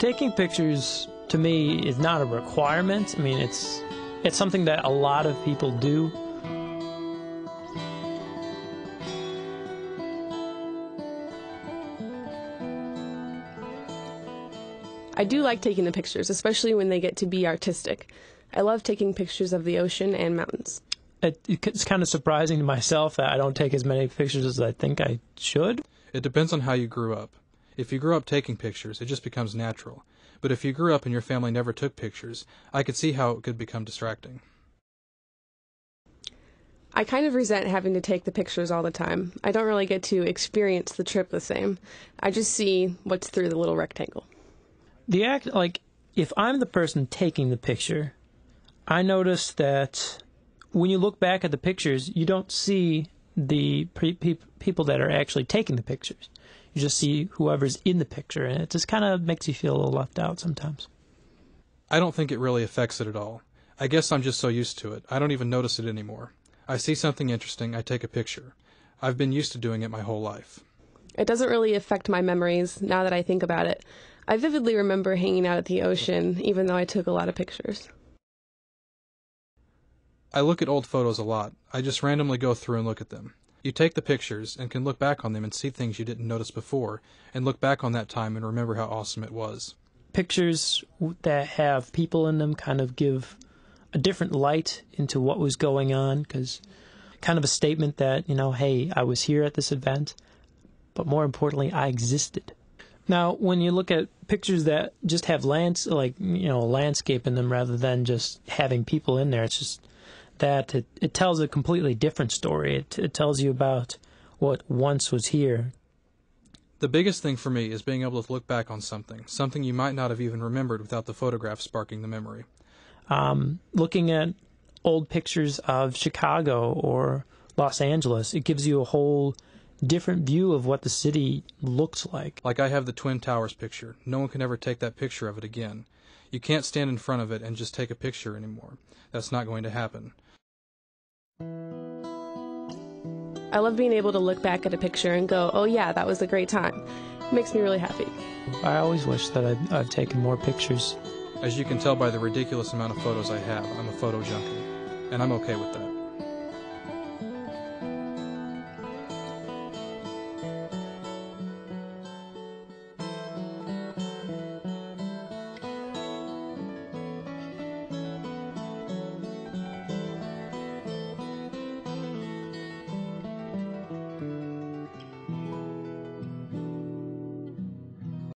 Taking pictures to me is not a requirement. I mean, it's it's something that a lot of people do. I do like taking the pictures, especially when they get to be artistic. I love taking pictures of the ocean and mountains. It, it's kind of surprising to myself that I don't take as many pictures as I think I should. It depends on how you grew up. If you grew up taking pictures, it just becomes natural. But if you grew up and your family never took pictures, I could see how it could become distracting. I kind of resent having to take the pictures all the time. I don't really get to experience the trip the same. I just see what's through the little rectangle. The act, like, if I'm the person taking the picture, I notice that when you look back at the pictures, you don't see the pre- pe- people that are actually taking the pictures. You just see whoever's in the picture, and it just kind of makes you feel a little left out sometimes. I don't think it really affects it at all. I guess I'm just so used to it, I don't even notice it anymore. I see something interesting, I take a picture. I've been used to doing it my whole life. It doesn't really affect my memories now that I think about it. I vividly remember hanging out at the ocean, even though I took a lot of pictures. I look at old photos a lot. I just randomly go through and look at them. You take the pictures and can look back on them and see things you didn't notice before, and look back on that time and remember how awesome it was. Pictures that have people in them kind of give a different light into what was going on because kind of a statement that, you know, hey, I was here at this event, but more importantly, I existed. Now, when you look at pictures that just have lands like you know landscape in them rather than just having people in there, it's just that it, it tells a completely different story. It, it tells you about what once was here. The biggest thing for me is being able to look back on something, something you might not have even remembered without the photograph sparking the memory. Um, looking at old pictures of Chicago or Los Angeles, it gives you a whole different view of what the city looks like. Like I have the Twin Towers picture. No one can ever take that picture of it again. You can't stand in front of it and just take a picture anymore. That's not going to happen. I love being able to look back at a picture and go, oh, yeah, that was a great time. It makes me really happy. I always wish that I'd, I've taken more pictures. As you can tell by the ridiculous amount of photos I have, I'm a photo junkie, and I'm okay with that.